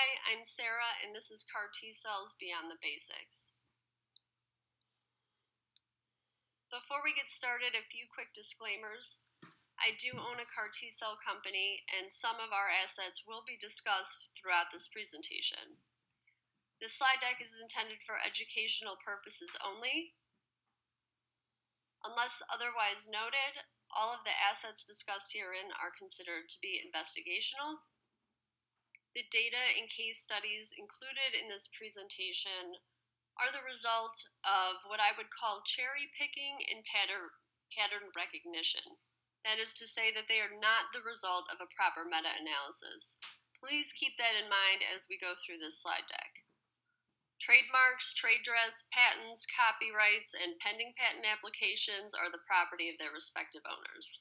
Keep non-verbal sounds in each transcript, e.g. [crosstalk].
Hi, I'm Sarah, and this is CAR T Cells Beyond the Basics. Before we get started, a few quick disclaimers. I do own a CAR T cell company, and some of our assets will be discussed throughout this presentation. This slide deck is intended for educational purposes only. Unless otherwise noted, all of the assets discussed herein are considered to be investigational the data and case studies included in this presentation are the result of what I would call cherry picking and pattern, pattern recognition. That is to say, that they are not the result of a proper meta analysis. Please keep that in mind as we go through this slide deck. Trademarks, trade dress, patents, copyrights, and pending patent applications are the property of their respective owners.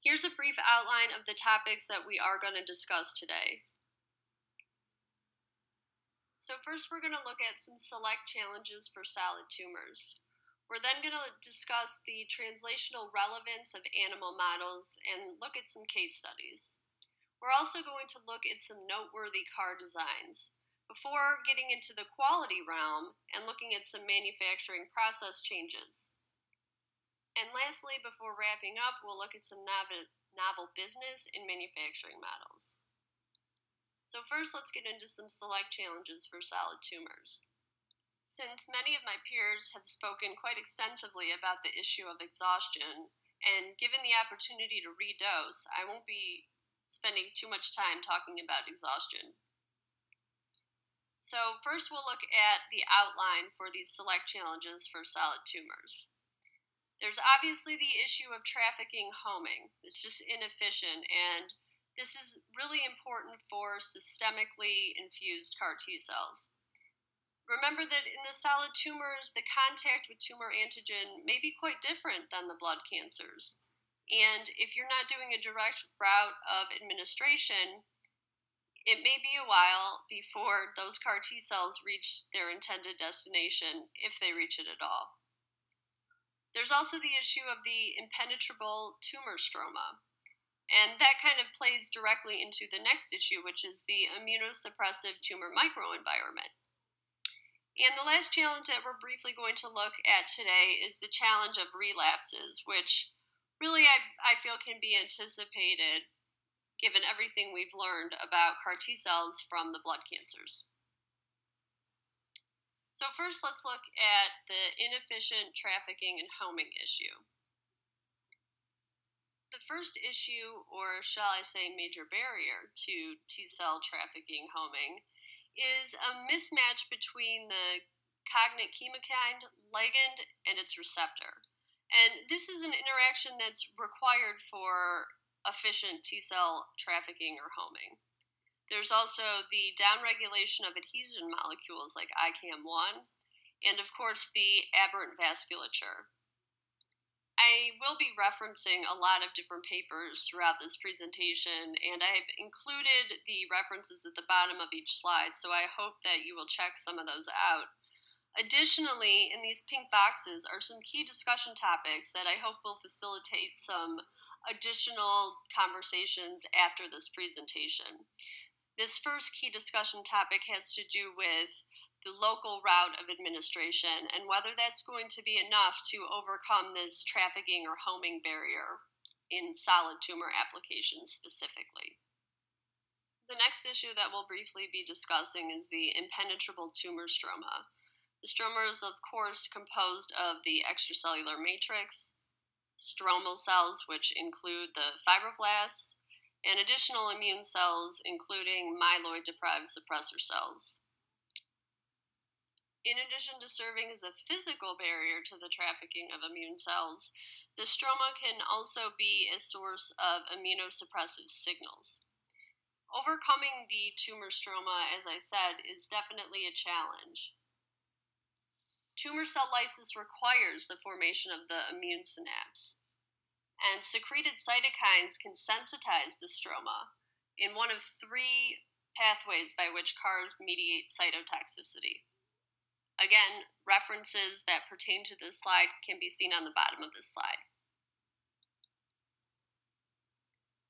Here's a brief outline of the topics that we are going to discuss today. So first we're going to look at some select challenges for solid tumors. We're then going to discuss the translational relevance of animal models and look at some case studies. We're also going to look at some noteworthy CAR designs before getting into the quality realm and looking at some manufacturing process changes. And lastly, before wrapping up, we'll look at some novel, novel business and manufacturing models. So first, let's get into some select challenges for solid tumors. Since many of my peers have spoken quite extensively about the issue of exhaustion, and given the opportunity to redose, I won't be spending too much time talking about exhaustion. So first we'll look at the outline for these select challenges for solid tumors. There's obviously the issue of trafficking homing. It's just inefficient, and this is really important for systemically infused CAR T cells. Remember that in the solid tumors, the contact with tumor antigen may be quite different than the blood cancers. And if you're not doing a direct route of administration, it may be a while before those CAR T cells reach their intended destination, if they reach it at all. There's also the issue of the impenetrable tumor stroma. And that kind of plays directly into the next issue, which is the immunosuppressive tumor microenvironment. And the last challenge that we're briefly going to look at today is the challenge of relapses, which really I, I feel can be anticipated given everything we've learned about CAR T cells from the blood cancers. So first let's look at the inefficient trafficking and homing issue. The first issue, or shall I say major barrier to T-cell trafficking homing, is a mismatch between the cognate chemokine ligand and its receptor. And this is an interaction that's required for efficient T cell trafficking or homing. There's also the downregulation of adhesion molecules like ICAM1, and of course the aberrant vasculature. I will be referencing a lot of different papers throughout this presentation, and I've included the references at the bottom of each slide, so I hope that you will check some of those out. Additionally, in these pink boxes are some key discussion topics that I hope will facilitate some additional conversations after this presentation. This first key discussion topic has to do with the local route of administration and whether that's going to be enough to overcome this trafficking or homing barrier in solid tumor applications specifically. The next issue that we'll briefly be discussing is the impenetrable tumor stroma. The stroma is, of course, composed of the extracellular matrix, stromal cells, which include the fibroblasts, and additional immune cells, including myeloid deprived suppressor cells. In addition to serving as a physical barrier to the trafficking of immune cells, the stroma can also be a source of immunosuppressive signals. Overcoming the tumor stroma, as I said, is definitely a challenge. Tumor cell lysis requires the formation of the immune synapse and secreted cytokines can sensitize the stroma in one of three pathways by which CARs mediate cytotoxicity. Again, references that pertain to this slide can be seen on the bottom of this slide.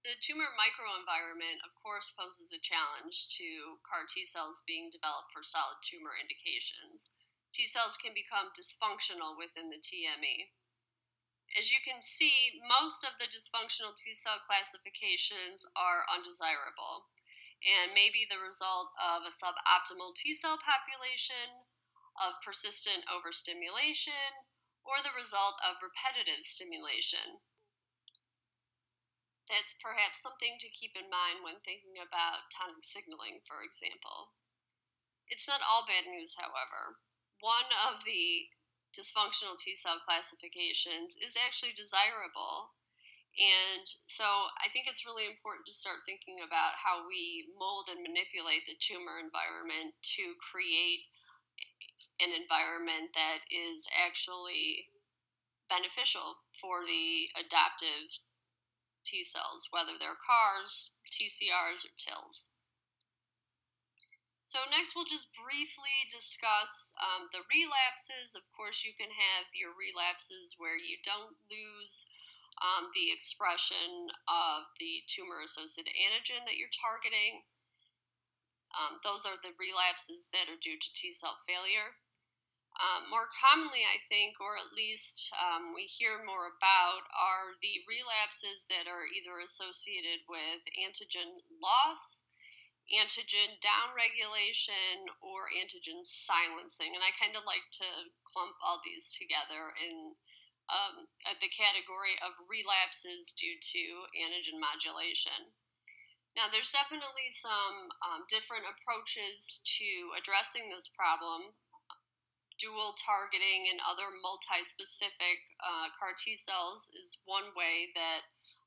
The tumor microenvironment, of course, poses a challenge to CAR T cells being developed for solid tumor indications. T cells can become dysfunctional within the TME. As you can see, most of the dysfunctional T cell classifications are undesirable and may be the result of a suboptimal T cell population, of persistent overstimulation, or the result of repetitive stimulation. That's perhaps something to keep in mind when thinking about tonic signaling, for example. It's not all bad news, however. One of the dysfunctional T cell classifications is actually desirable. And so I think it's really important to start thinking about how we mold and manipulate the tumor environment to create an environment that is actually beneficial for the adaptive T cells, whether they're CARs, TCRs, or TILs. So next we'll just briefly discuss um, the relapses. Of course, you can have your relapses where you don't lose um, the expression of the tumor-associated antigen that you're targeting. Um, those are the relapses that are due to T cell failure. Um, more commonly, I think, or at least um, we hear more about, are the relapses that are either associated with antigen loss, antigen downregulation, or antigen silencing. And I kind of like to clump all these together in um, the category of relapses due to antigen modulation. Now, there's definitely some um, different approaches to addressing this problem dual targeting and other multi-specific uh, CAR T cells is one way that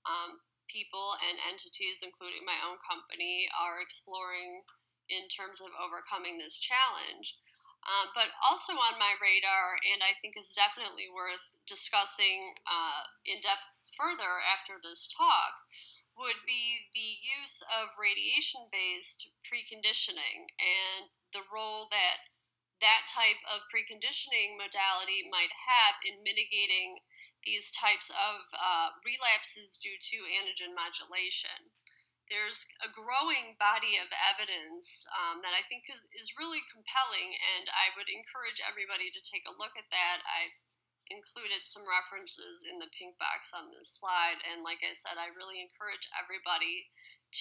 um, people and entities, including my own company, are exploring in terms of overcoming this challenge. Um, but also on my radar, and I think is definitely worth discussing uh, in depth further after this talk, would be the use of radiation based preconditioning and the role that that type of preconditioning modality might have in mitigating these types of uh, relapses due to antigen modulation. There's a growing body of evidence um, that I think is, is really compelling, and I would encourage everybody to take a look at that. I've included some references in the pink box on this slide, and like I said, I really encourage everybody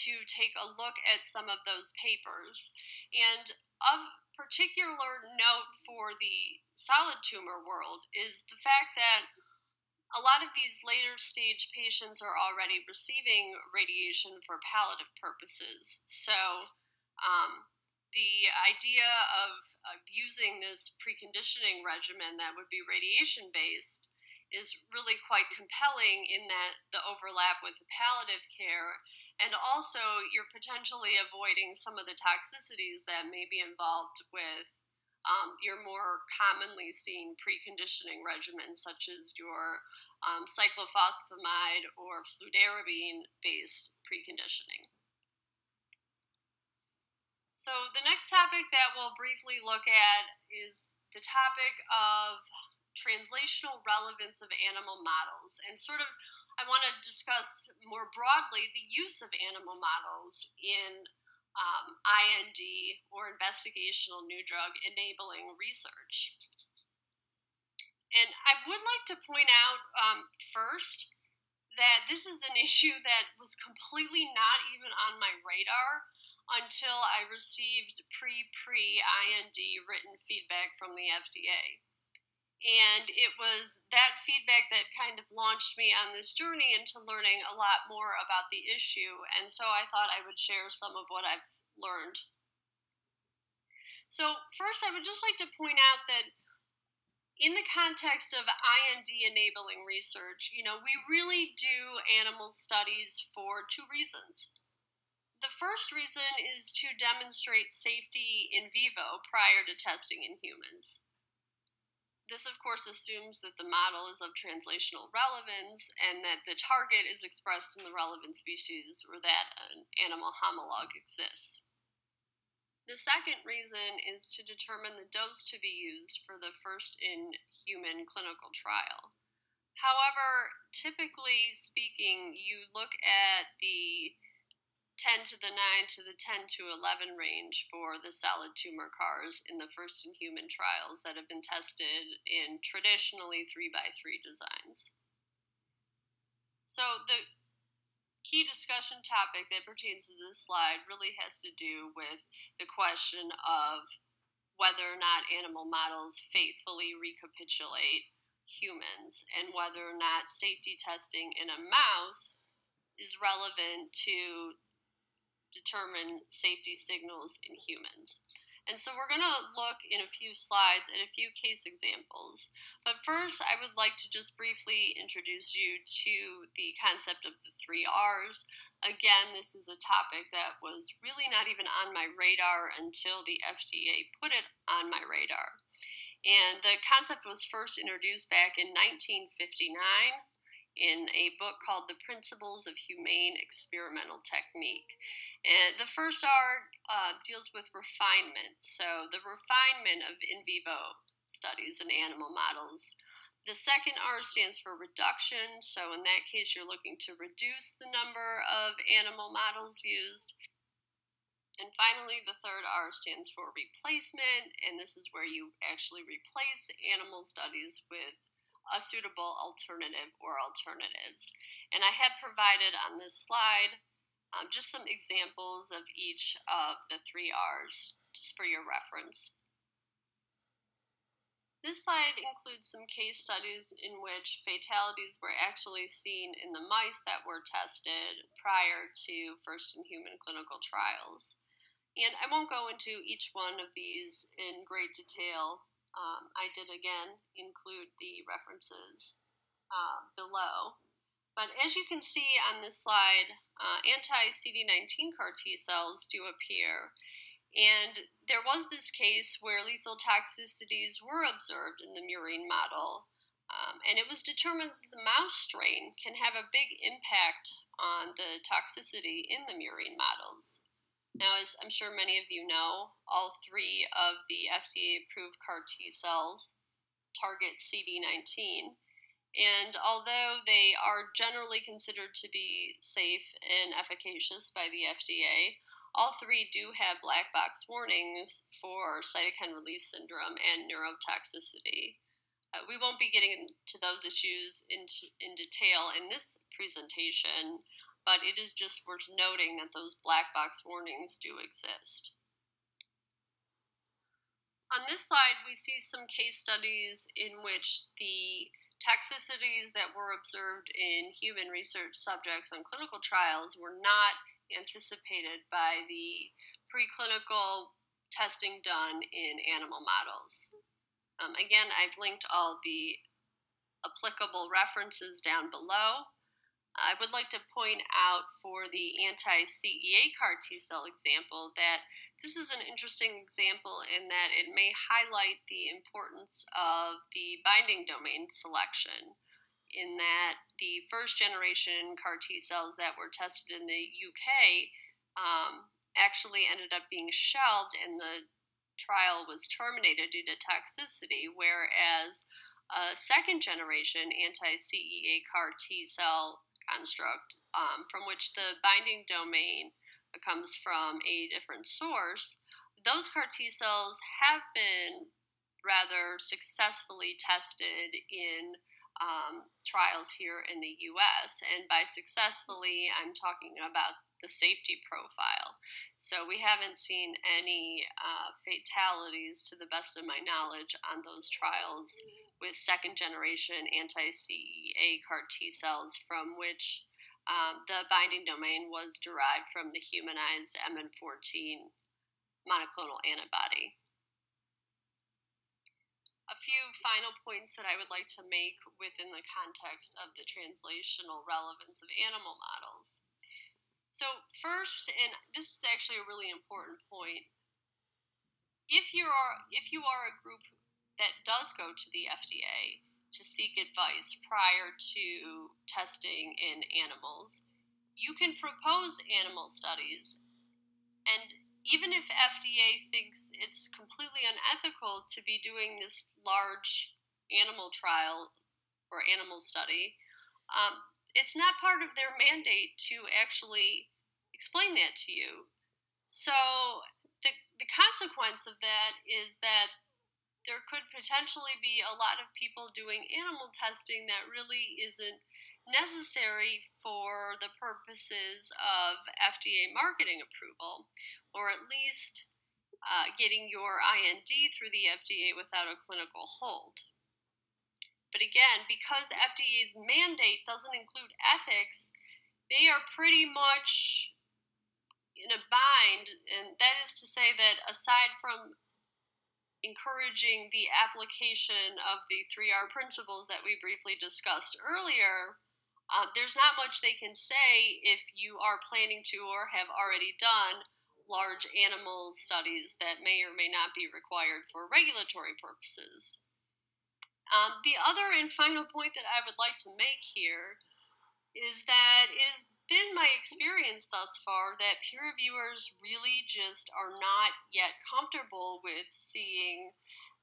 to take a look at some of those papers. And of particular note for the solid tumor world is the fact that a lot of these later stage patients are already receiving radiation for palliative purposes. So, um, the idea of, of using this preconditioning regimen that would be radiation based is really quite compelling in that the overlap with the palliative care and also you're potentially avoiding some of the toxicities that may be involved with um, your more commonly seen preconditioning regimens, such as your um, cyclophosphamide or fludarabine based preconditioning. So, the next topic that we'll briefly look at is the topic of translational relevance of animal models and sort of I want to discuss more broadly the use of animal models in um, IND or investigational new drug enabling research. And I would like to point out um, first that this is an [laughs] issue that was completely not even on my radar until I received pre pre IND written feedback from the FDA. And it was that feedback that kind of launched me on this journey into learning a lot more about the issue. And so I thought I would share some of what I've learned. So, first, I would just like to point out that in the context of IND enabling research, you know, we really do animal studies for two reasons. The first reason is to demonstrate safety in vivo prior to testing in humans. This, of course, assumes that the model is of translational relevance and that the target is expressed in the relevant species or that an animal homologue exists. The second reason is to determine the dose to be used for the first in human clinical trial. However, typically speaking, you look at the 10 to the 9 to the 10 to 11 range for the solid tumor CARs in the first in human trials that have been tested in traditionally 3x3 designs. So, the key discussion topic that pertains to this slide really has to do with the question of whether or not animal models faithfully recapitulate humans and whether or not safety testing in a mouse is relevant to determine safety signals in humans. And so we're going to look in a few slides at a few case examples. But first, I would like to just briefly introduce you to the concept of the three R's. Again, this is a topic that was really not even on my radar until the FDA put it on my radar. And the concept was first introduced back in 1959 in a book called The Principles of Humane Experimental Technique. And the first R uh, deals with refinement, so the refinement of in vivo studies in animal models. The second R stands for reduction, so in that case, you're looking to reduce the number of animal models used. And finally, the third R stands for replacement, and this is where you actually replace animal studies with a suitable alternative or alternatives. And I had provided on this slide um, just some examples of each of the three R's, just for your reference. This slide includes some case studies in which fatalities were actually seen in the mice that were tested prior to first in human clinical trials. And I won't go into each one of these in great detail. Um, I did again include the references uh, below. But as you can see on this slide, uh, anti CD19 CAR T cells do appear. And there was this case where lethal toxicities were observed in the murine model. Um, and it was determined that the mouse strain can have a big impact on the toxicity in the murine models. Now, as I'm sure many of you know, all three of the FDA approved CAR T cells target CD19. And although they are generally considered to be safe and efficacious by the FDA, all three do have black box warnings for cytokine release syndrome and neurotoxicity. Uh, we won't be getting into those issues in, in detail in this presentation, but it is just worth noting that those black box warnings do exist. On this slide, we see some case studies in which the toxicities that were observed in human research subjects on clinical trials were not anticipated by the preclinical testing done in animal models. Um, again, I've linked all the applicable references down below. I would like to point out for the anti CEA CAR T cell example that this is an interesting example in that it may highlight the importance of the binding domain selection. In that the first generation CAR T cells that were tested in the UK um, actually ended up being shelved and the trial was terminated due to toxicity, whereas a second generation anti CEA CAR T cell construct um, from which the binding domain comes from a different source, those CAR T cells have been rather successfully tested in um, trials here in the US. And by successfully, I'm talking about the safety profile. So we haven't seen any uh, fatalities, to the best of my knowledge, on those trials with second generation anti CEA CAR T cells, from which um, the binding domain was derived from the humanized MN14 monoclonal antibody. A few final points that I would like to make within the context of the translational relevance of animal models. So, first, and this is actually a really important point, if you are if you are a group that does go to the FDA to seek advice prior to testing in animals, you can propose animal studies. And even if FDA thinks it's completely unethical to be doing this large animal trial or animal study, um, it's not part of their mandate to actually explain that to you. So the, the consequence of that is that there could potentially be a lot of people doing animal testing that really isn't necessary for the purposes of FDA marketing approval, or at least uh, getting your IND through the FDA without a clinical hold. But again, because FDA's mandate doesn't include ethics, they are pretty much in a bind, and that is to say that aside from encouraging the application of the 3R principles that we briefly discussed earlier, uh, there's not much they can say if you are planning to or have already done large animal studies that may or may not be required for regulatory purposes. Um, the other and final point that I would like to make here is that it has been my experience thus far that peer reviewers really just are not yet comfortable with seeing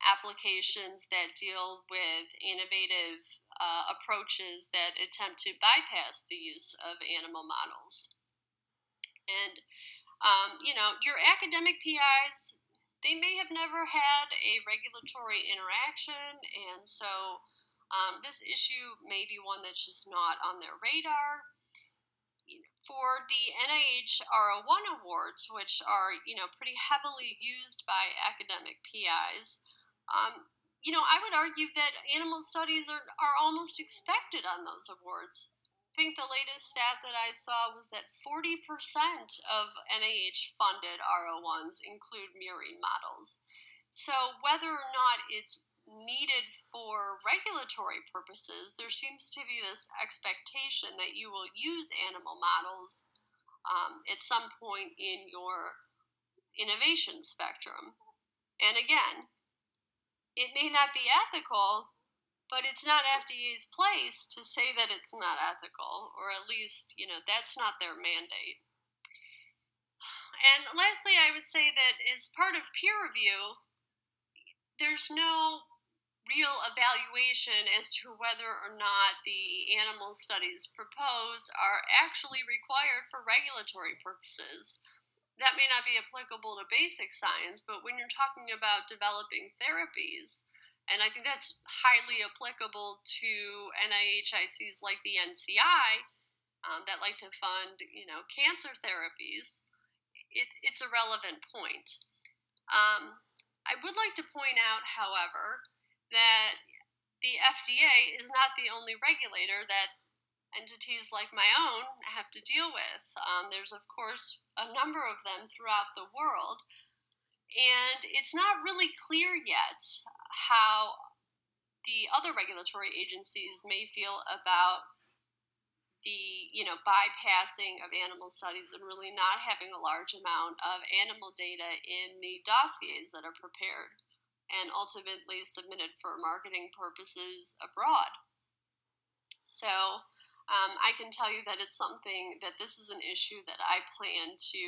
applications that deal with innovative uh, approaches that attempt to bypass the use of animal models. And, um, you know, your academic PIs they may have never had a regulatory interaction, and so um, this issue may be one that's just not on their radar. For the NIH R01 awards, which are you know pretty heavily used by academic PIs, um, you know I would argue that animal studies are, are almost expected on those awards think the latest stat that I saw was that 40% of NIH funded R01s include murine models. So, whether or not it's needed for regulatory purposes, there seems to be this expectation that you will use animal models um, at some point in your innovation spectrum. And again, it may not be ethical, but it's not FDA's place to say that it's not ethical, or at least, you know, that's not their mandate. And lastly, I would say that as part of peer review, there's no real evaluation as to whether or not the animal studies proposed are actually required for regulatory purposes. That may not be applicable to basic science, but when you're talking about developing therapies, and I think that's highly applicable to NIHICs like the NCI um, that like to fund, you know, cancer therapies. It, it's a relevant point. Um, I would like to point out, however, that the FDA is not the only regulator that entities like my own have to deal with. Um, there's, of course, a number of them throughout the world. And it's not really clear yet how the other regulatory agencies may feel about the you know bypassing of animal studies and really not having a large amount of animal data in the dossiers that are prepared and ultimately submitted for marketing purposes abroad. So um, I can tell you that it's something that this is an issue that I plan to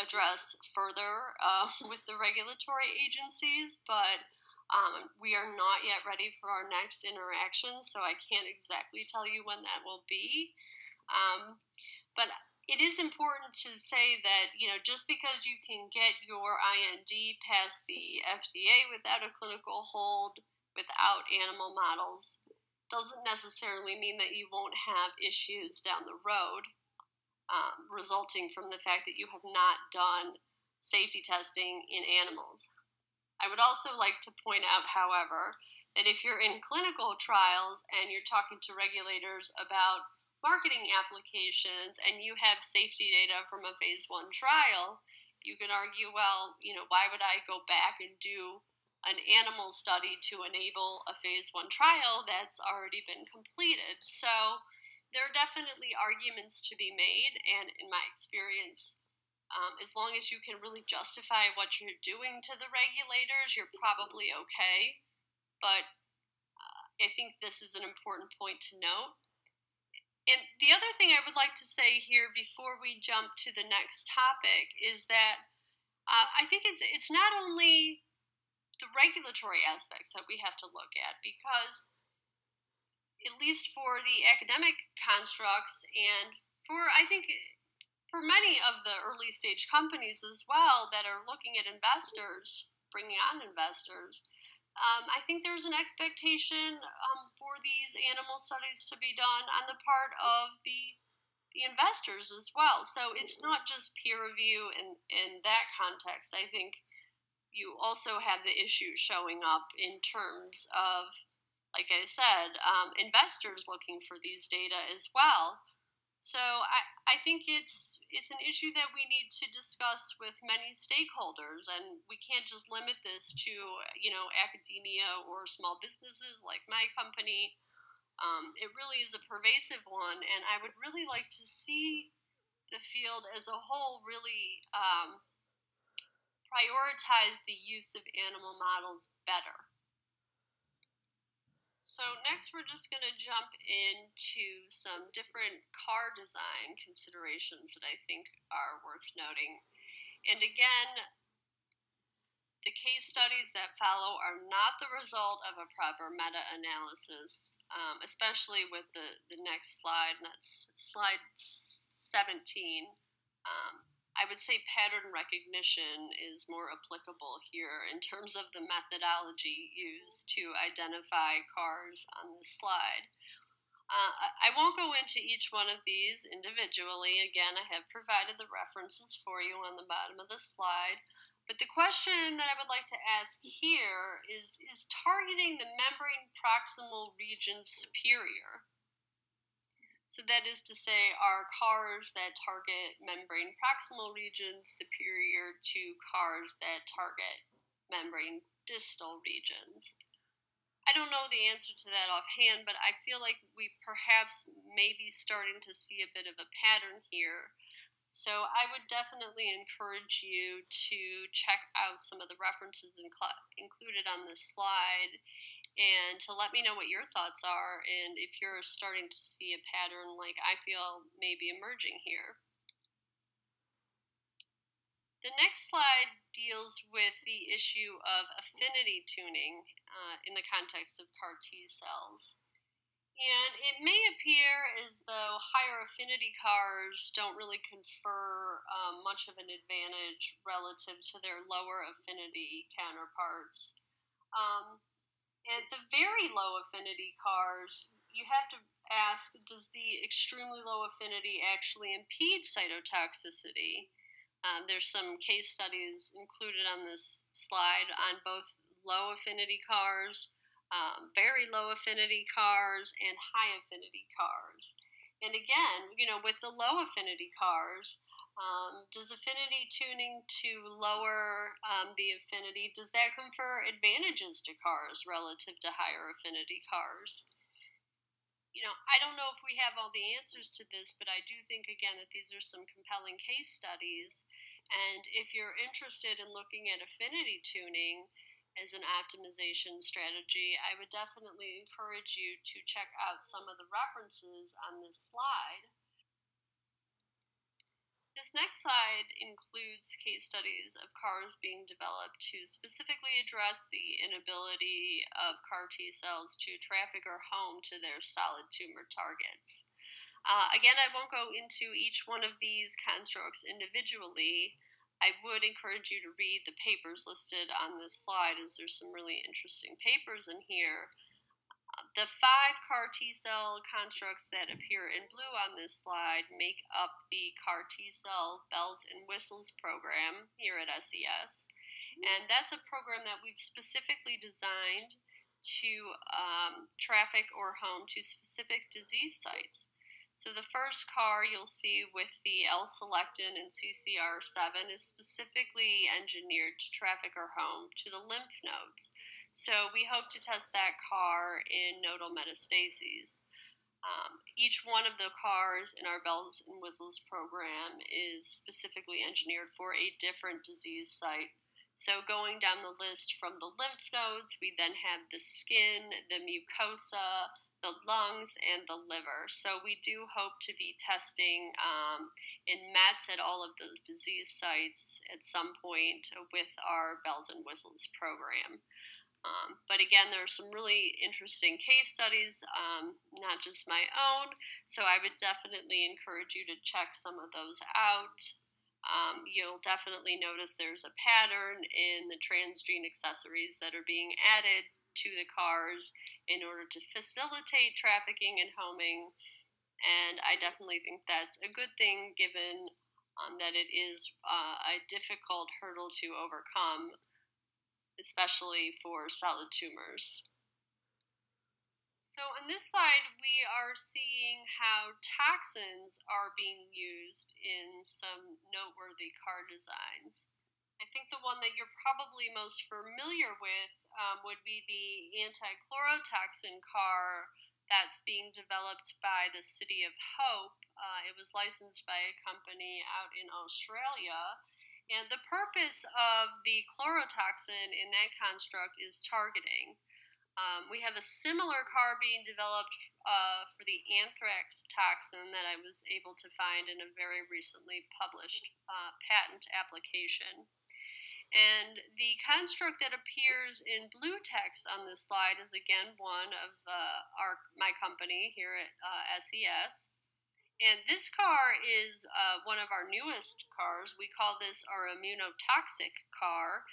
address further uh, [laughs] with the regulatory agencies, but um, we are not yet ready for our next interaction, so I can't exactly tell you when that will be. Um, but it is important to say that, you know, just because you can get your IND past the FDA without a clinical hold, without animal models, doesn't necessarily mean that you won't have issues down the road um, resulting from the fact that you have not done safety testing in animals. I would also like to point out, however, that if you're in clinical trials and you're talking to regulators about marketing applications and you have safety data from a phase one trial, you can argue, well, you know, why would I go back and do an animal study to enable a phase one trial that's already been completed? So there are definitely arguments to be made, and in my experience, um, as long as you can really justify what you're doing to the regulators, you're probably okay. But uh, I think this is an important point to note. And the other thing I would like to say here before we jump to the next topic is that uh, I think it's it's not only the regulatory aspects that we have to look at because at least for the academic constructs and for, I think, for many of the early stage companies as well that are looking at investors, bringing on investors, um, I think there's an expectation um, for these animal studies to be done on the part of the the investors as well. So it's not just peer review in in that context. I think you also have the issue showing up in terms of, like I said, um, investors looking for these data as well. So I, I think it's it's an issue that we need to discuss with many stakeholders, and we can't just limit this to you know academia or small businesses like my company. Um, it really is a pervasive one, and I would really like to see the field as a whole really um, prioritize the use of animal models better. So next we're just going to jump into some different car design considerations that I think are worth noting. And again, the case studies that follow are not the result of a proper meta-analysis, um, especially with the, the next slide, and that's slide 17. Um, I would say pattern recognition is more applicable here in terms of the methodology used to identify cars on this slide. Uh, I won't go into each one of these individually. Again, I have provided the references for you on the bottom of the slide. But the question that I would like to ask here is Is targeting the membrane proximal region superior? So that is to say, are cars that target membrane proximal regions superior to cars that target membrane distal regions? I don't know the answer to that offhand, but I feel like we perhaps may be starting to see a bit of a pattern here. So I would definitely encourage you to check out some of the references included on this slide and to let me know what your thoughts are and if you're starting to see a pattern like I feel may be emerging here. The next slide deals with the issue of affinity tuning uh, in the context of CAR T cells. And it may appear as though higher affinity CARs don't really confer um, much of an advantage relative to their lower affinity counterparts. Um, at the very low affinity CARs, you have to ask does the extremely low affinity actually impede cytotoxicity? Um, there's some case studies included on this slide on both low affinity CARs, um, very low affinity CARs, and high affinity CARs. And again, you know, with the low affinity CARs, um, does affinity tuning to lower um, the affinity, does that confer advantages to cars relative to higher affinity cars? You know, I don't know if we have all the answers to this, but I do think, again, that these are some compelling case studies. And if you're interested in looking at affinity tuning as an optimization strategy, I would definitely encourage you to check out some of the references on this slide. This next slide includes case studies of CARs being developed to specifically address the inability of CAR T cells to traffic or home to their solid tumor targets. Uh, again, I won't go into each one of these constructs individually. I would encourage you to read the papers listed on this slide, as there's some really interesting papers in here. The five CAR T cell constructs that appear in blue on this slide make up the CAR T cell bells and whistles program here at SES. And that's a program that we've specifically designed to um, traffic or home to specific disease sites. So the first CAR you'll see with the L-selectin and CCR7 is specifically engineered to traffic or home to the lymph nodes. So we hope to test that CAR in nodal metastases. Um, each one of the CARs in our bells and whistles program is specifically engineered for a different disease site. So going down the list from the lymph nodes, we then have the skin, the mucosa, the lungs, and the liver. So we do hope to be testing um, in METs at all of those disease sites at some point with our bells and whistles program. Um, but again, there are some really interesting case studies, um, not just my own. So I would definitely encourage you to check some of those out. Um, you'll definitely notice there's a pattern in the transgene accessories that are being added to the cars in order to facilitate trafficking and homing. And I definitely think that's a good thing given um, that it is uh, a difficult hurdle to overcome especially for solid tumors. So on this slide, we are seeing how toxins are being used in some noteworthy car designs. I think the one that you're probably most familiar with um, would be the anti-chlorotoxin car that's being developed by the City of Hope. Uh, it was licensed by a company out in Australia and the purpose of the chlorotoxin in that construct is targeting. Um, we have a similar car being developed uh, for the anthrax toxin that I was able to find in a very recently published uh, patent application. And the construct that appears in blue text on this slide is again one of uh, our my company here at SES. And this car is uh, one of our newest cars. We call this our immunotoxic car.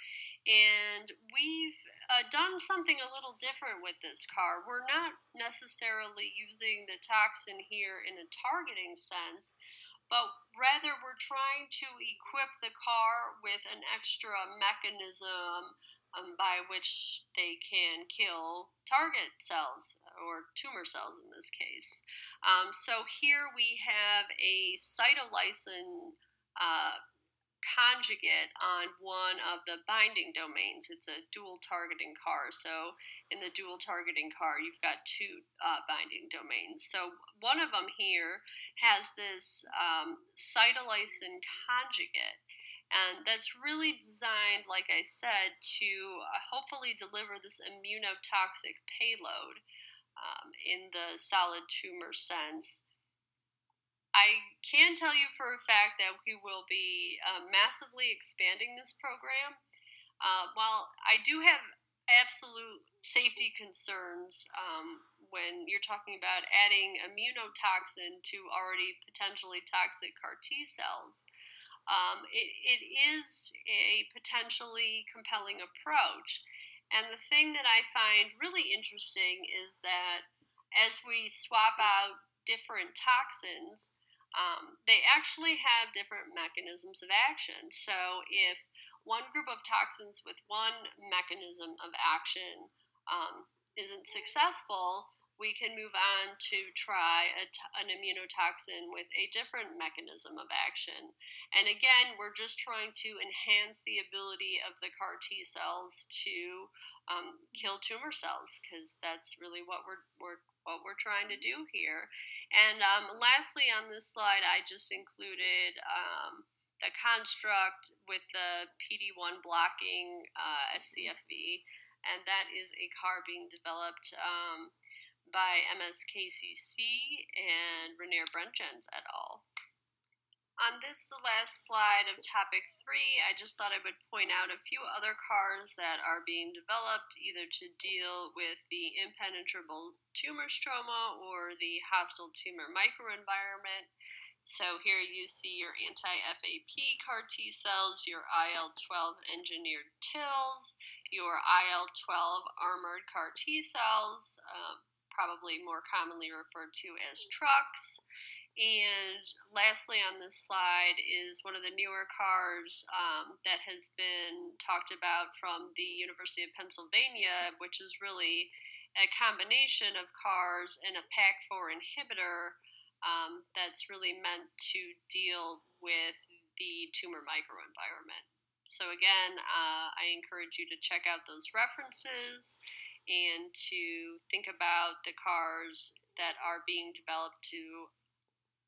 And we've uh, done something a little different with this car. We're not necessarily using the toxin here in a targeting sense, but rather we're trying to equip the car with an extra mechanism um, by which they can kill target cells or tumor cells in this case. Um, so here we have a cytolysin uh, conjugate on one of the binding domains. It's a dual targeting CAR. So in the dual targeting CAR, you've got two uh, binding domains. So one of them here has this um, cytolysin conjugate. And that's really designed, like I said, to uh, hopefully deliver this immunotoxic payload um, in the solid tumor sense. I can tell you for a fact that we will be uh, massively expanding this program. Uh, while I do have absolute safety concerns um, when you're talking about adding immunotoxin to already potentially toxic CAR T cells, um, it, it is a potentially compelling approach. And the thing that I find really interesting is that as we swap out different toxins, um, they actually have different mechanisms of action. So if one group of toxins with one mechanism of action um, isn't successful, we can move on to try an immunotoxin with a different mechanism of action. And again, we're just trying to enhance the ability of the CAR T cells to um, kill tumor cells because that's really what we're, we're what we're trying to do here. And um, lastly, on this slide, I just included um, the construct with the PD1 blocking uh, SCFV, and that is a CAR being developed um, by MSKCC and Reinier Brentjens et al. On this, the last slide of topic three, I just thought I would point out a few other cars that are being developed either to deal with the impenetrable tumor stroma or the hostile tumor microenvironment. So here you see your anti-FAP CAR T cells, your IL-12 engineered TILs, your IL-12 armored CAR T cells, um, probably more commonly referred to as trucks. And lastly, on this slide is one of the newer cars um, that has been talked about from the University of Pennsylvania, which is really a combination of cars and a PAC4 inhibitor um, that's really meant to deal with the tumor microenvironment. So, again, uh, I encourage you to check out those references and to think about the cars that are being developed to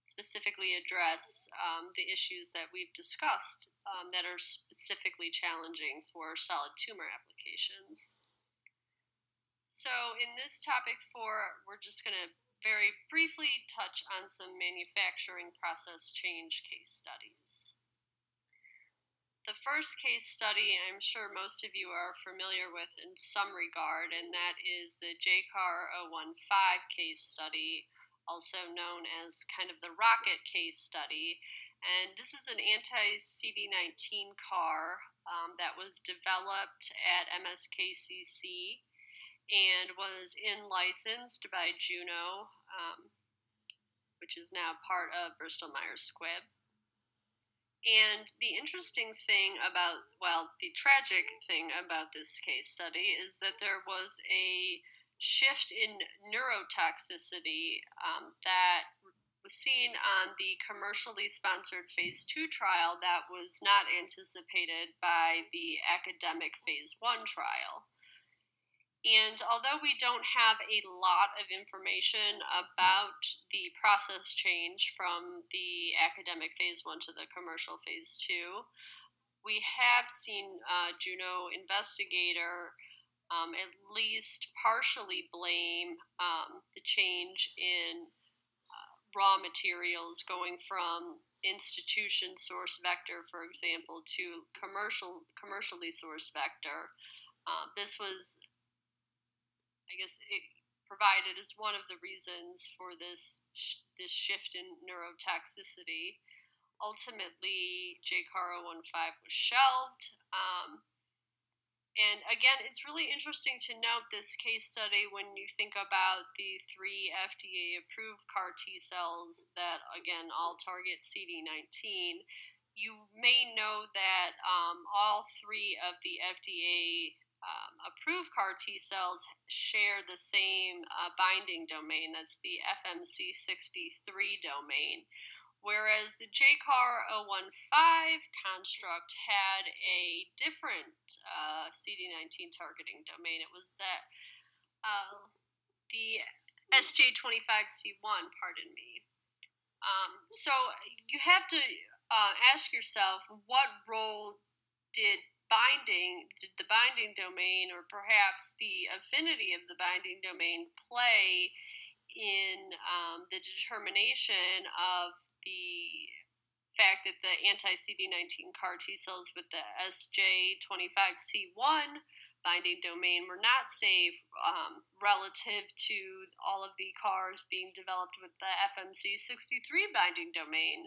specifically address um, the issues that we've discussed um, that are specifically challenging for solid tumor applications. So, in this topic four, we're just going to very briefly touch on some manufacturing process change case studies. The first case study, I'm sure most of you are familiar with in some regard, and that is the JCAR 015 case study, also known as kind of the rocket case study. And this is an anti CD19 car um, that was developed at MSKCC and was in licensed by Juno, um, which is now part of Bristol Myers Squibb. And the interesting thing about, well, the tragic thing about this case study is that there was a shift in neurotoxicity um, that was seen on the commercially sponsored phase two trial that was not anticipated by the academic phase one trial. And although we don't have a lot of information about the process change from the academic phase one to the commercial phase two, we have seen uh, Juno investigator um, at least partially blame um, the change in raw materials going from institution source vector, for example, to commercial commercially sourced vector. Uh, this was, I guess, it provided as one of the reasons for this sh- this shift in neurotoxicity. Ultimately, JCAR 015 was shelved. Um, and again, it's really interesting to note this case study when you think about the three FDA approved CAR T cells that, again, all target CD19. You may know that um, all three of the FDA um, approved CAR T cells share the same uh, binding domain. That's the FMC63 domain whereas the JCAR 015 construct had a different uh, CD19 targeting domain. It was that uh, the SJ25C1, pardon me. Um, so you have to uh, ask yourself what role did binding, did the binding domain, or perhaps the affinity of the binding domain, play in um, the determination of the fact that the anti CD19 CAR T cells with the SJ25C1 binding domain were not safe um, relative to all of the CARs being developed with the FMC63 binding domain,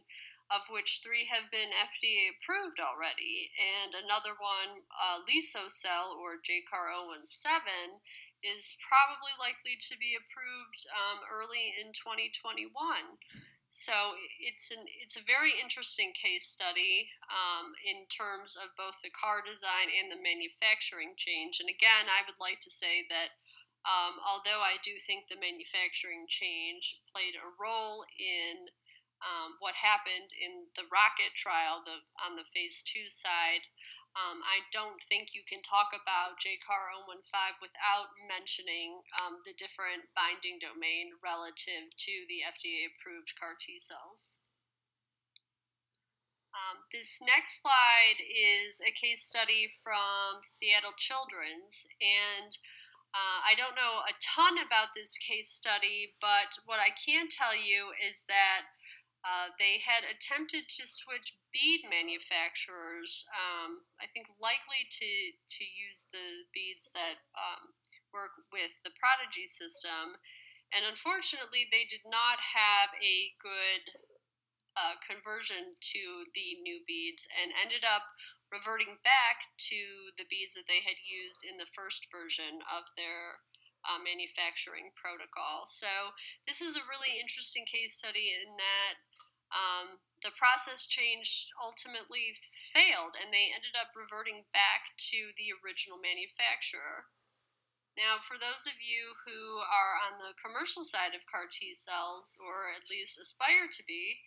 of which three have been FDA approved already, and another one, uh, liso-cel or JCAR 017, is probably likely to be approved um, early in 2021. So it's an it's a very interesting case study um, in terms of both the car design and the manufacturing change. And again, I would like to say that um, although I do think the manufacturing change played a role in um, what happened in the rocket trial, the on the phase two side, um, I don't think you can talk about JCAR 015 without mentioning um, the different binding domain relative to the FDA approved CAR T cells. Um, this next slide is a case study from Seattle Children's, and uh, I don't know a ton about this case study, but what I can tell you is that uh, they had attempted to switch bead manufacturers, um, I think likely to, to use the beads that um, work with the Prodigy system. And unfortunately, they did not have a good uh, conversion to the new beads and ended up reverting back to the beads that they had used in the first version of their uh, manufacturing protocol. So, this is a really interesting case study in that um, the process change ultimately failed and they ended up reverting back to the original manufacturer. Now, for those of you who are on the commercial side of CAR T cells, or at least aspire to be,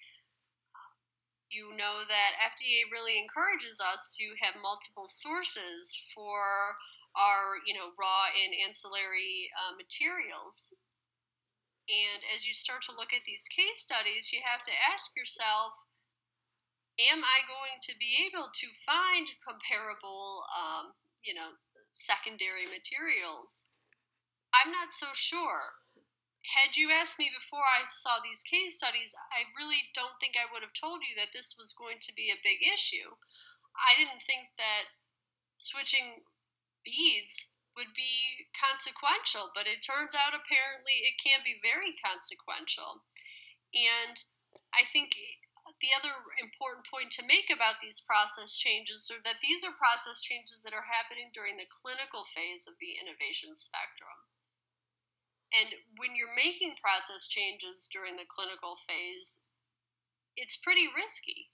you know that FDA really encourages us to have multiple sources for our, you know, raw and ancillary uh, materials. And as you start to look at these case studies, you have to ask yourself, am I going to be able to find comparable, um, you know, secondary materials? I'm not so sure. Had you asked me before I saw these case studies, I really don't think I would have told you that this was going to be a big issue. I didn't think that switching beads would be consequential, but it turns out apparently it can be very consequential. And I think the other important point to make about these process changes are that these are process changes that are happening during the clinical phase of the innovation spectrum. And when you're making process changes during the clinical phase, it's pretty risky.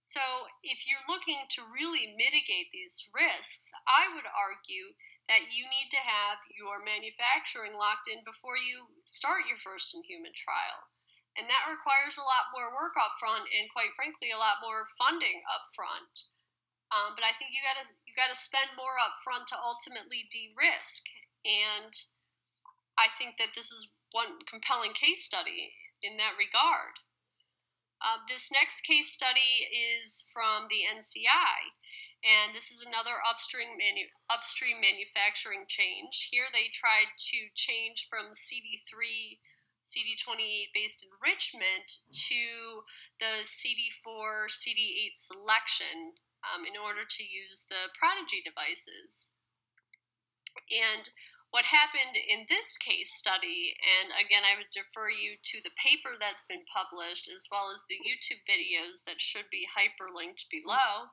So, if you're looking to really mitigate these risks, I would argue that you need to have your manufacturing locked in before you start your first in human trial. And that requires a lot more work up front and quite frankly a lot more funding up front. Um, but I think you gotta you gotta spend more up front to ultimately de-risk. And I think that this is one compelling case study in that regard. Uh, this next case study is from the NCI, and this is another upstream manu- upstream manufacturing change. Here they tried to change from CD3 CD28 based enrichment to the CD4 CD8 selection um, in order to use the Prodigy devices. And what happened in this case study, and again, I would defer you to the paper that's been published as well as the YouTube videos that should be hyperlinked below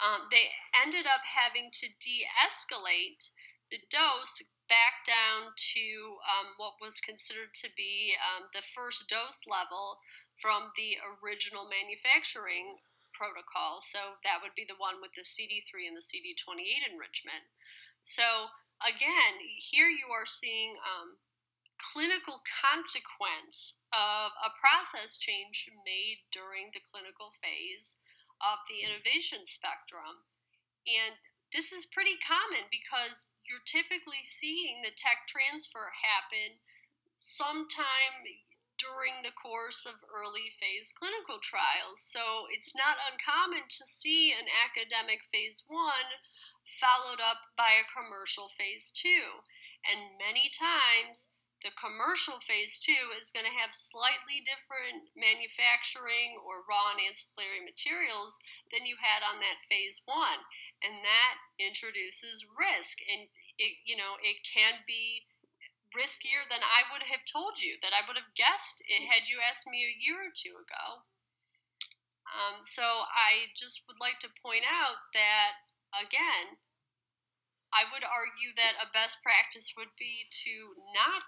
um, they ended up having to de escalate the dose back down to um, what was considered to be um, the first dose level from the original manufacturing protocol. So that would be the one with the CD3 and the CD28 enrichment. So again, here you are seeing um, clinical consequence of a process change made during the clinical phase of the innovation spectrum. And this is pretty common because you're typically seeing the tech transfer happen sometime during the course of early phase clinical trials. So it's not uncommon to see an academic phase one followed up by a commercial phase two. And many times, the commercial phase two is going to have slightly different manufacturing or raw and ancillary materials than you had on that phase one. And that introduces risk. And it, you know, it can be riskier than I would have told you, that I would have guessed it had you asked me a year or two ago. Um, so I just would like to point out that, again, I would argue that a best practice would be to not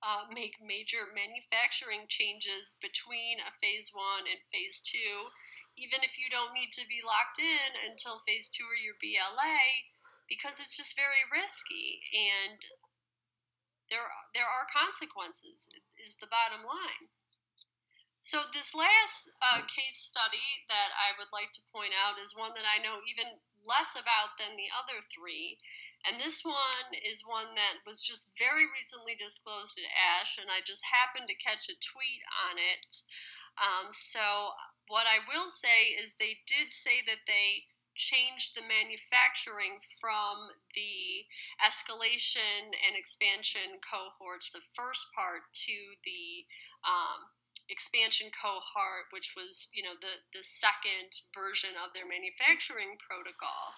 uh, make major manufacturing changes between a phase one and phase two, even if you don't need to be locked in until phase two or your BLA, because it's just very risky and there there are consequences. Is the bottom line. So this last uh, case study that I would like to point out is one that I know even less about than the other three, and this one is one that was just very recently disclosed at ASH, and I just happened to catch a tweet on it. Um, so, what I will say is they did say that they changed the manufacturing from the escalation and expansion cohorts, the first part, to the um, expansion cohort, which was, you know, the, the second version of their manufacturing protocol.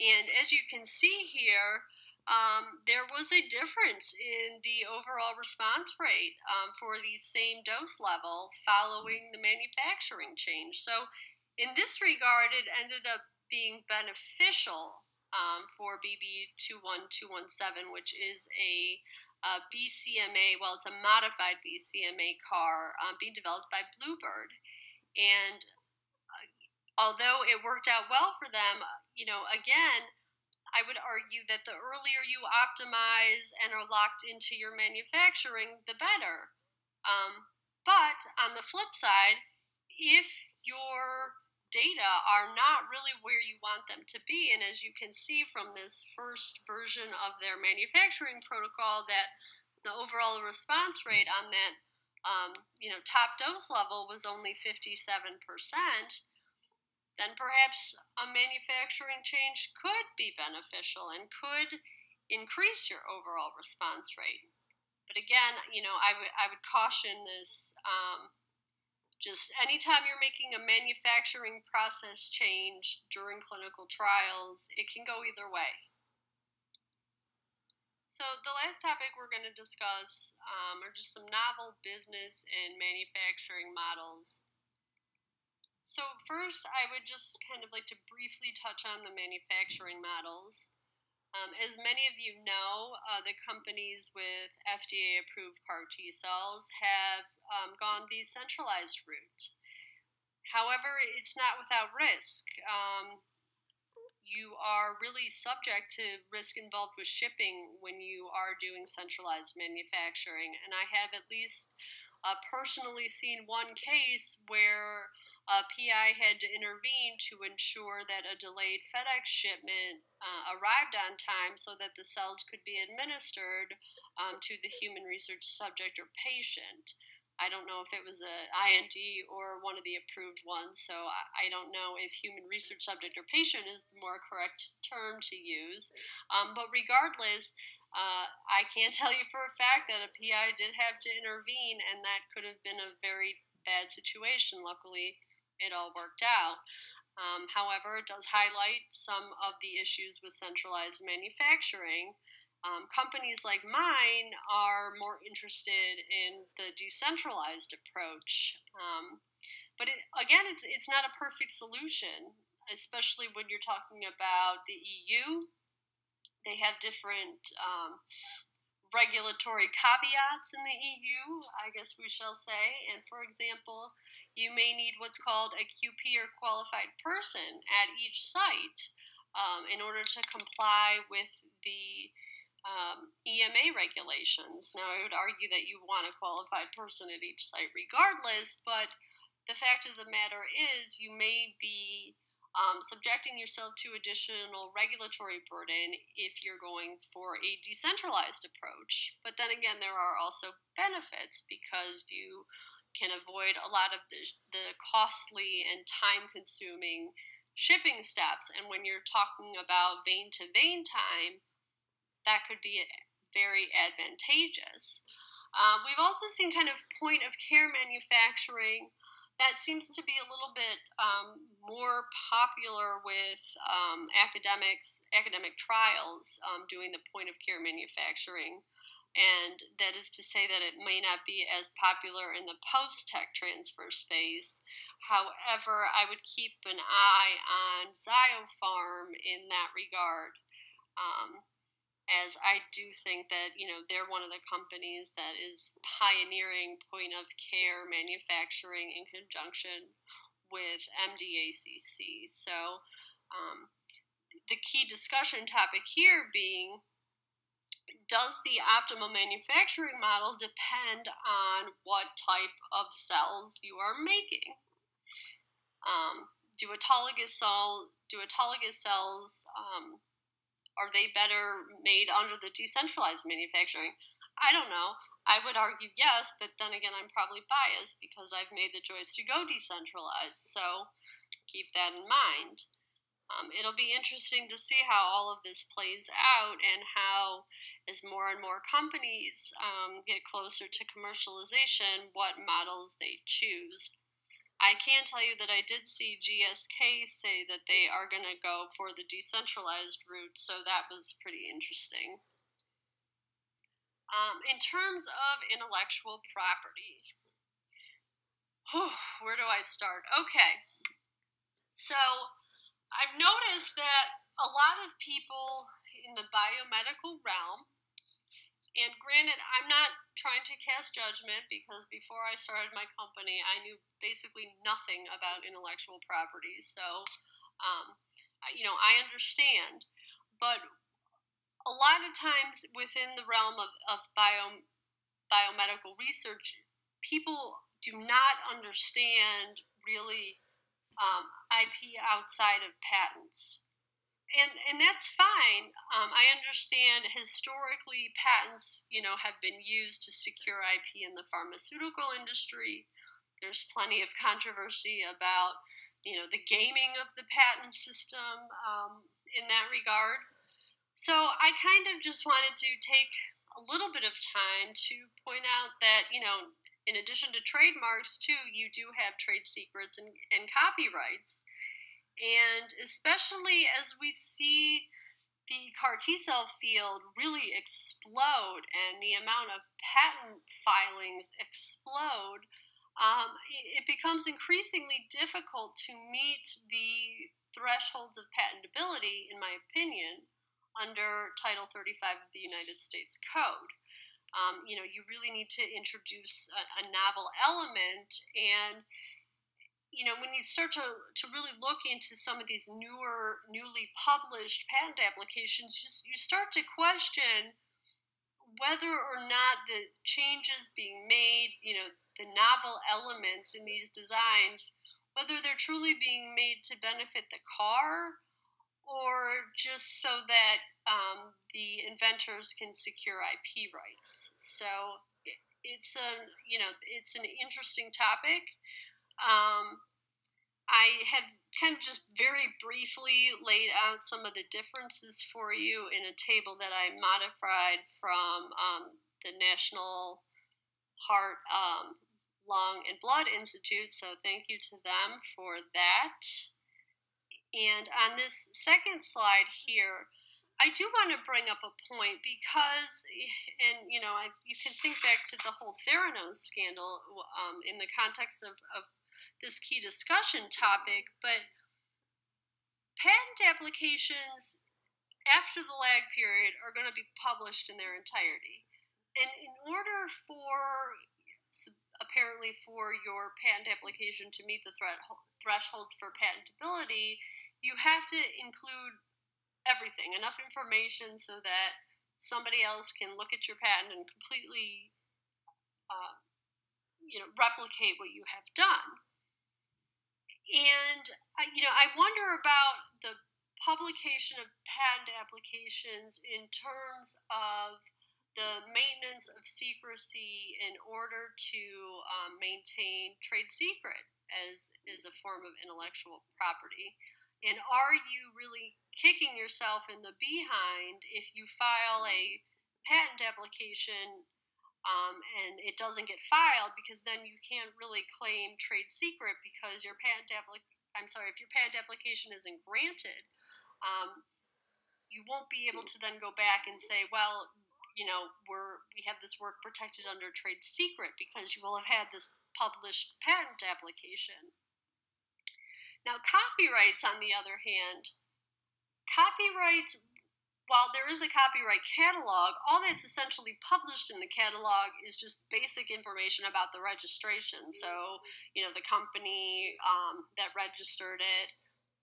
And as you can see here, um, there was a difference in the overall response rate um, for the same dose level following the manufacturing change. So, in this regard, it ended up being beneficial um, for BB21217, which is a, a, BCMA, well, it's a modified BCMA CAR um, being developed by Bluebird. And although it worked out well for them, you know, again, I would argue that the earlier you optimize and are locked into your manufacturing, the better. Um, but on the flip side, if your data are not really where you want them to be, and as you can see from this first version of their manufacturing protocol, that the overall response rate on that um, you know top dose level was only 57 percent then perhaps a manufacturing change could be beneficial and could increase your overall response rate. But again, you know, I would I would caution this um, just anytime you're making a manufacturing process change during clinical trials, it can go either way. So, the last topic we're going to discuss um, are just some novel business and manufacturing models. So, first, I would just kind of like to briefly touch on the manufacturing models. Um, as many of you know, uh, the companies with FDA approved CAR T cells have um, gone the centralized route. However, it's not without risk. Um, you are really subject to risk involved with shipping when you are doing centralized manufacturing. And I have at least uh, personally seen one case where uh, PI had to intervene to ensure that a delayed FedEx shipment uh, arrived on time so that the cells could be administered um, to the human research subject or patient. I don't know if it was a IND or one of the approved ones, so I don't know if human research subject or patient is the more correct term to use. Um, but regardless, uh, I can [laughs] tell you for a fact that a PI did have to intervene, and that could have been a very bad situation. Luckily, it all worked out. Um, however, it does highlight some of the issues with centralized manufacturing. Um, companies like mine are more interested in the decentralized approach. Um, but it, again, it's, it's not a perfect solution, especially when you're talking about the EU. They have different um, regulatory caveats in the EU, I guess we shall say. And for example, you may need what's called a QP or qualified person at each site um, in order to comply with the um, EMA regulations. Now, I would argue that you want a qualified person at each site regardless, but the fact of the matter is you may be um, subjecting yourself to additional regulatory burden if you're going for a decentralized approach. But then again, there are also benefits because you can avoid a lot of the, the costly and time consuming shipping steps. And when you're talking about vein to vein time, that could be very advantageous. Um, we've also seen kind of point of care manufacturing that seems to be a little bit um, more popular with um, academics, academic trials um, doing the point of care manufacturing and that is to say that it may not be as popular in the post tech transfer space. However, I would keep an eye on Ziopharm in that regard, um, as I do think that you know they're one of the companies that is pioneering point of care manufacturing in conjunction with MDACC. So, um, the key discussion topic here being does the optimal manufacturing model depend on what type of cells you are making? Um, do autologous cell do autologous cells um, are they better made under the decentralized manufacturing? I don't know. I would argue yes, but then again, I'm probably biased because I've made the choice to go decentralized. So keep that in mind. Um, it'll be interesting to see how all of this plays out and how as more and more companies um, get closer to commercialization, what models they choose. I can tell you that I did see GSK say that they are going to go for the decentralized route, so that was pretty interesting. Um, in terms of intellectual property, whew, where do I start? Okay, so I've noticed that a lot of people in the biomedical realm and granted, I'm not trying to cast judgment because before I started my company, I knew basically nothing about intellectual property. So, um, you know, I understand. But a lot of times within the realm of, of bio, biomedical research, people do not understand really um, IP outside of patents and and that's fine. Um, I understand historically patents, you know, have been used to secure IP in the pharmaceutical industry. There's plenty of controversy about, you know, the gaming of the patent system um, in that regard. So I kind of just wanted to take a little bit of time to point out that, you know, in addition to trademarks, too, you do have trade secrets and, and copyrights. And especially as we see the CAR T cell field really explode and the amount of patent filings explode, um, it, becomes increasingly difficult to meet the thresholds of patentability, in my opinion, under Title 35 of the United States Code. Um, you know, you really need to introduce a, a, novel element. And, you know, when you start to, to really look into some of these newer, newly published patent applications, you, just, you start to question whether or not the changes being made, you know, the novel elements in these designs, whether they're truly being made to benefit the car or just so that um, the inventors can secure IP rights. So it's a you know it's an interesting topic. Um, I have kind of just very briefly laid out some of the differences for you in a table that I modified from um, the National Heart, um, Lung, and Blood Institute. So thank you to them for that. And on this second slide here, I do want to bring up a point because, and you know, I, you can think back to the whole Theranos scandal um, in the context of, of this key discussion topic, but patent applications after the lag period are going to be published in their entirety. And in order for apparently for your patent application to meet the threat thresholds for patentability, you have to include everything, enough information so that somebody else can look at your patent and completely, uh, you know, replicate what you have done. And you know, I wonder about the publication of patent applications in terms of the maintenance of secrecy in order to um, maintain trade secret as is a form of intellectual property. And are you really kicking yourself in the behind if you file a patent application um, and it doesn't get filed because then you can't really claim trade secret because your patent application, I'm sorry, if your patent application isn't granted, um, you won't be able to then go back and say, well, you know, we're we have this work protected under trade secret because you will have had this published patent application. Now, copyrights, on the other hand, copyrights, while there is a copyright catalog, all that's essentially published in the catalog is just basic information about the registration. So, you know, the company um, that registered it,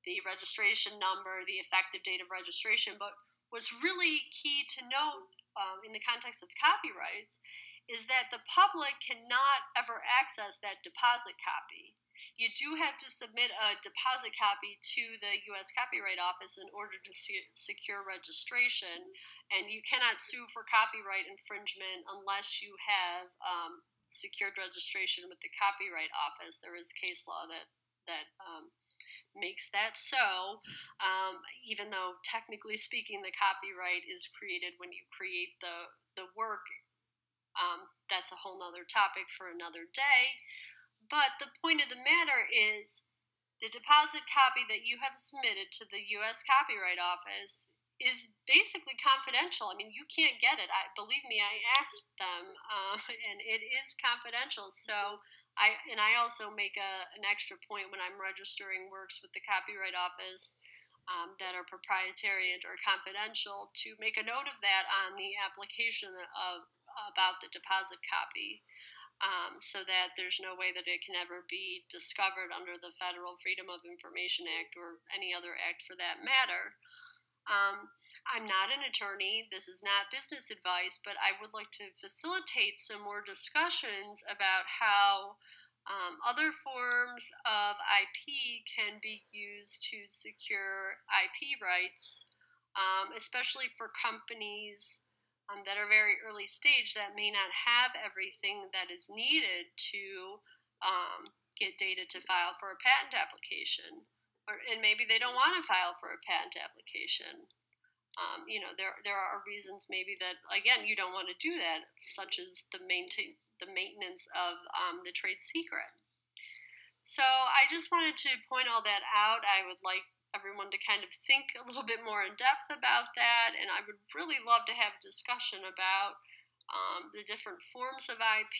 the registration number, the effective date of registration. But what's really key to note um, in the context of copyrights is that the public cannot ever access that deposit copy you do have to submit a deposit copy to the U.S. Copyright Office in order to secure registration, and you cannot sue for copyright infringement unless you have um, secured registration with the Copyright Office. There is case law that that um, makes that so, um, even though technically speaking, the copyright is created when you create the the work. Um, that's a whole other topic for another day. But the point of the matter is the deposit copy that you have submitted to the U.S. Copyright Office is basically confidential. I mean, you can't get it. I believe me, I asked them, uh, [laughs] and it is confidential. So I and I also make a, an extra point when I'm registering works with the Copyright Office um, that are proprietary and or confidential to make a note of that on the application of about the deposit copy um, so that there's no way that it can ever be discovered under the Federal Freedom of Information Act or any other act for that matter. Um, I'm not an attorney, this is not business advice, but I would like to facilitate some more discussions about how um, other forms of IP can be used to secure IP rights, um, especially for companies um, that are very early stage that may not have everything that is needed to um, get data to file for a patent application, or and maybe they don't want to file for a patent application. Um, you know, there there are reasons maybe that again you don't want to do that, such as the maintain the maintenance of um, the trade secret. So I just wanted to point all that out. I would like everyone to kind of think a little bit more in depth about that, and I would really love to have a discussion about um, the different forms of IP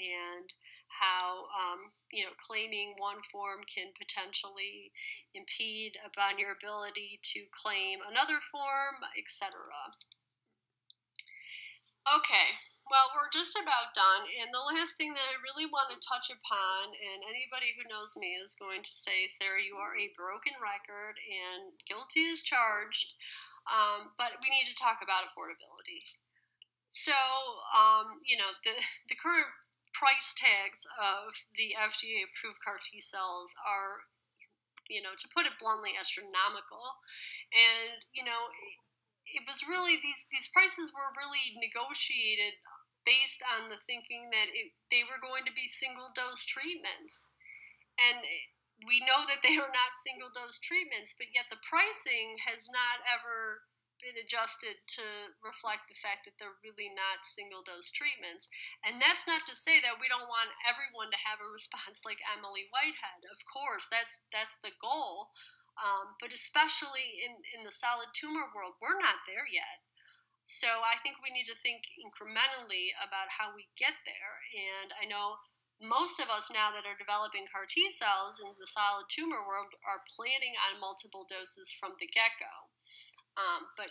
and how um, you know claiming one form can potentially impede upon your ability to claim another form, etc. Okay, well, we're just about done, and the last thing that I really want to touch upon, and anybody who knows me is going to say, Sara, you are a broken record, and guilty as charged, um, but we need to talk about affordability. So, um, you know, the, [laughs] the current price tags of the FDA approved CAR T cells are, you know, to put it bluntly, astronomical. And, you know, it was really these these prices were really negotiated based on the thinking that it, they were going to be single dose treatments. And we know that they are not single dose treatments, but yet the pricing has not ever been adjusted to reflect the fact that they're really not single dose treatments. And that's not to say that we don't want everyone to have a response like Emily Whitehead. Of course, that's that's the goal. Um, but especially in, in the solid tumor world, we're not there yet. So I think we need to think incrementally about how we get there. And I know most of us now that are developing CAR T cells in the solid tumor world are planning on multiple doses from the get go. Um, but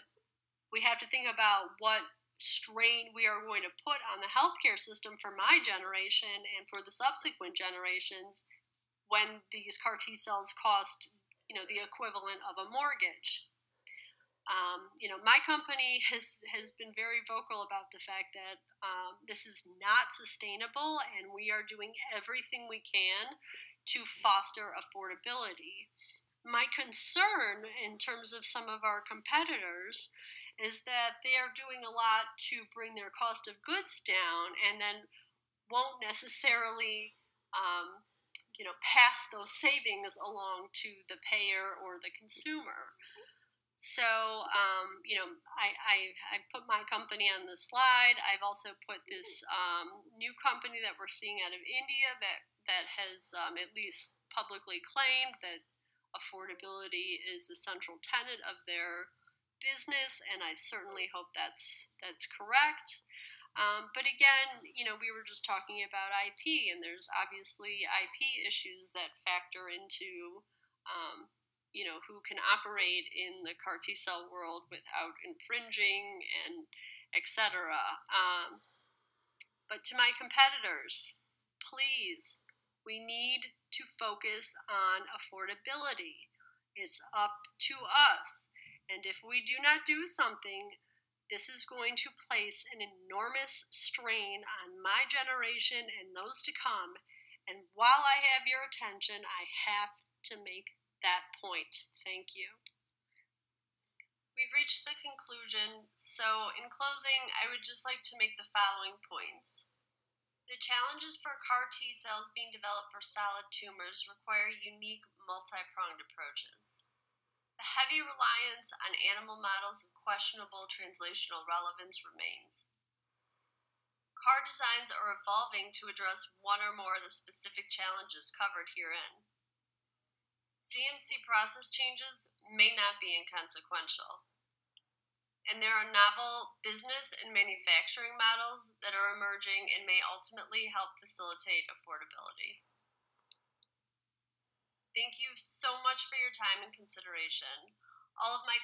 we have to think about what strain we are going to put on the healthcare system for my generation and for the subsequent generations when these CAR T cells cost, you know, the equivalent of a mortgage. Um, you know, my company has has been very vocal about the fact that um, this is not sustainable, and we are doing everything we can to foster affordability. My concern, in terms of some of our competitors, is that they are doing a lot to bring their cost of goods down, and then won't necessarily um, you know, pass those savings along to the payer or the consumer. So, um, you know, I, I, I, put my company on the slide. I've also put this um, new company that we're seeing out of India that, that has um, at least publicly claimed that affordability is a central tenet of their business, and I certainly hope that's that's correct. Um, but again, you know, we were just talking about IP, and there's obviously IP issues that factor into um, you know, who can operate in the CAR T cell world without infringing and etc. Um, but to my competitors, please, we need to focus on affordability. It's up to us. And if we do not do something, this is going to place an enormous strain on my generation and those to come. And while I have your attention, I have to make that point. Thank you. We've reached the conclusion, so in closing, I would just like to make the following points. The challenges for CAR T cells being developed for solid tumors require unique multi pronged approaches. The heavy reliance on animal models of questionable translational relevance remains. CAR designs are evolving to address one or more of the specific challenges covered herein. CMC process changes may not be inconsequential. And there are novel business and manufacturing models that are emerging and may ultimately help facilitate affordability. Thank you so much for your time and consideration. All of my